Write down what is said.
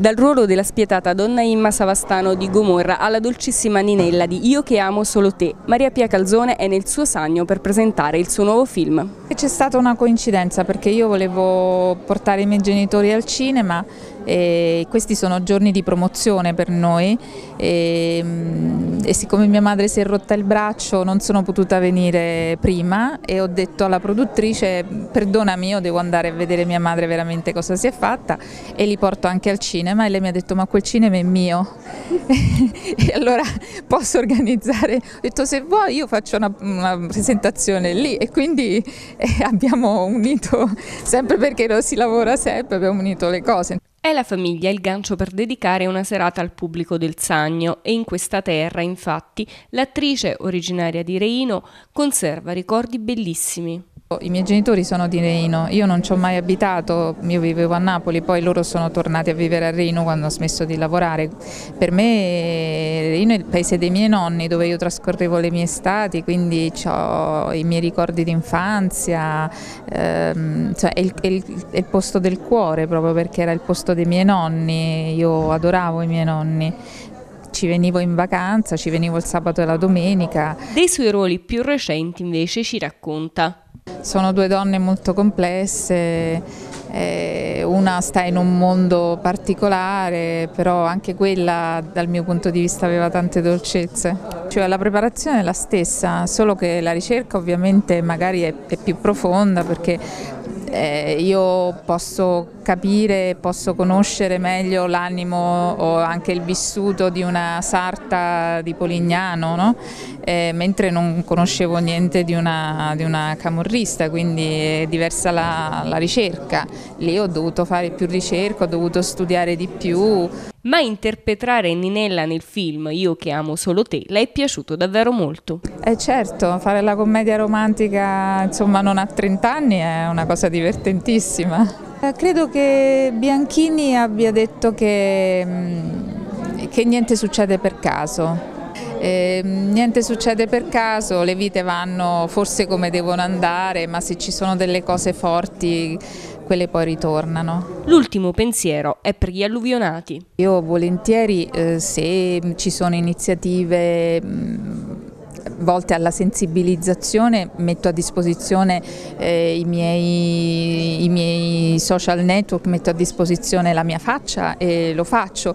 Dal ruolo della spietata donna Imma Savastano di Gomorra alla dolcissima Ninella di Io che amo solo te, Maria Pia Calzone è nel suo sagno per presentare il suo nuovo film. C'è stata una coincidenza perché io volevo portare i miei genitori al cinema e questi sono giorni di promozione per noi. E, e, siccome mia madre si è rotta il braccio non sono potuta venire prima e ho detto alla produttrice perdonami io devo andare a vedere mia madre veramente cosa si è fatta. E li porto anche al cinema e lei mi ha detto ma quel cinema è mio. E allora posso organizzare, ho detto se vuoi io faccio una, una presentazione lì. E quindi eh, abbiamo unito sempre perché si lavora sempre abbiamo unito le cose. È la famiglia il gancio per dedicare una serata al pubblico del Sagno e in questa terra, infatti, l'attrice originaria di Reino conserva ricordi bellissimi. I miei genitori sono di Reino, io non ci ho mai abitato, io vivevo a Napoli, poi loro sono tornati a vivere a Reino quando ho smesso di lavorare. Per me Reino è il paese dei miei nonni dove io trascorrevo le mie estati, quindi ho i miei ricordi di infanzia, ehm, cioè è, è, è il posto del cuore proprio perché era il posto dei miei nonni, io adoravo i miei nonni ci venivo in vacanza, ci venivo il sabato e la domenica. Dei suoi ruoli più recenti invece ci racconta. Sono due donne molto complesse, eh, una sta in un mondo particolare, però anche quella dal mio punto di vista aveva tante dolcezze. Cioè, la preparazione è la stessa, solo che la ricerca ovviamente magari è, è più profonda perché eh, io posso capire, posso conoscere meglio l'animo o anche il vissuto di una sarta di Polignano, no? eh, mentre non conoscevo niente di una, di una camorrista, quindi è diversa la, la ricerca. Lì ho dovuto fare più ricerca, ho dovuto studiare di più. Ma interpretare Ninella nel film Io che amo solo te le è piaciuto davvero molto? Eh certo, fare la commedia romantica insomma non a 30 anni è una cosa divertentissima. Eh, credo che Bianchini abbia detto che, mm, che niente succede per caso. Eh, niente succede per caso, le vite vanno forse come devono andare, ma se ci sono delle cose forti quelle poi ritornano. L'ultimo pensiero è per gli alluvionati. Io volentieri eh, se ci sono iniziative mh, volte alla sensibilizzazione metto a disposizione eh, i, miei, i, miei, social network, metto a disposizione la mia faccia e lo faccio,